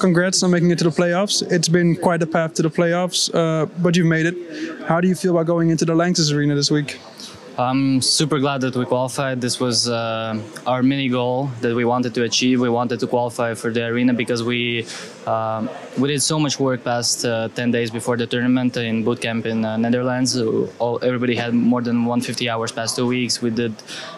Congrats on making it to the playoffs. It's been quite a path to the playoffs, uh, but you've made it. How do you feel about going into the Lanxess Arena this week? I'm super glad that we qualified. This was uh, our mini goal that we wanted to achieve. We wanted to qualify for the arena because we um, we did so much work past uh, 10 days before the tournament in boot camp in uh, Netherlands. All, everybody had more than 150 hours past two weeks. We did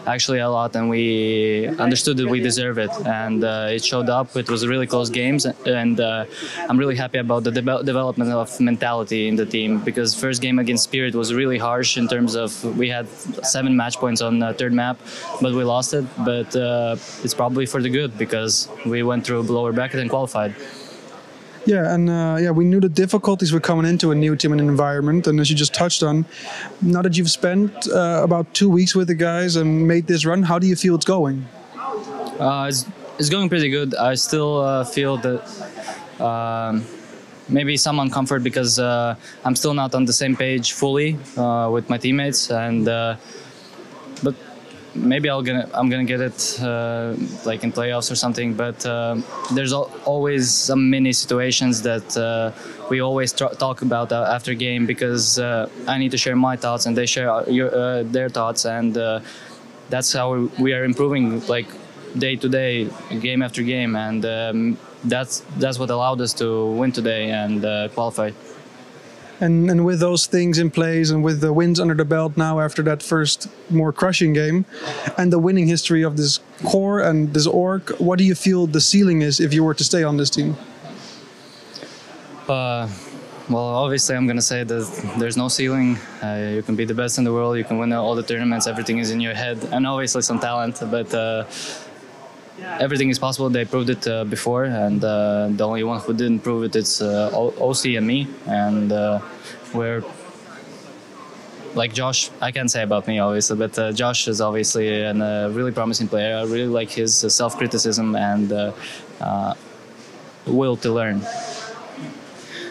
actually a lot, and we understood that we deserve it, and uh, it showed up. It was really close games, and uh, I'm really happy about the de- development of mentality in the team because first game against Spirit was really harsh in terms of we had seven match points on the third map, but we lost it. But uh, it's probably for the good because we went through a lower bracket and qualified. Yeah, and uh, yeah, we knew the difficulties were coming into a new team and environment. And as you just touched on, now that you've spent uh, about two weeks with the guys and made this run, how do you feel it's going? Uh, it's, it's going pretty good. I still uh, feel that um, maybe some uncomfort because uh, I'm still not on the same page fully uh, with my teammates, and uh, but maybe I'll gonna I'm gonna get it uh, like in playoffs or something. But uh, there's al- always some mini situations that uh, we always talk about after game because I need to share my thoughts and they share your, their thoughts, and that's how we are improving like day to day, game after game, and. Um, that's that's what allowed us to win today and uh, qualify. And and with those things in place and with the wins under the belt now after that first more crushing game, and the winning history of this core and this org, what do you feel the ceiling is if you were to stay on this team? Uh, well, obviously, I'm gonna say that there's no ceiling. Uh, you can be the best in the world. You can win all the tournaments. Everything is in your head, and obviously some talent. But uh, everything is possible. They proved it uh, before, and uh, the only one who didn't prove it is uh, oSee and me. And uh, we're like Josh. I can't say about me obviously, but uh, Josh is obviously a uh, really promising player. I really like his self-criticism and will to learn.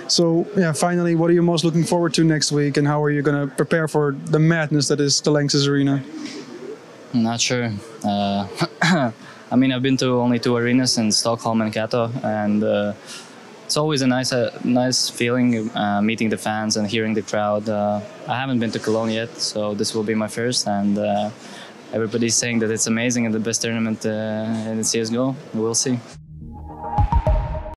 So yeah, finally, what are you most looking forward to next week, and how are you going to prepare for the madness that is the Lanxess Arena? Not sure. I mean, I've been to only two arenas in Stockholm and Kato, and uh, it's always a nice, uh, nice feeling uh, meeting the fans and hearing the crowd. Uh, I haven't been to Cologne yet, so this will be my first, and uh, everybody's saying that it's amazing and the best tournament uh, in CS:GO. We'll see.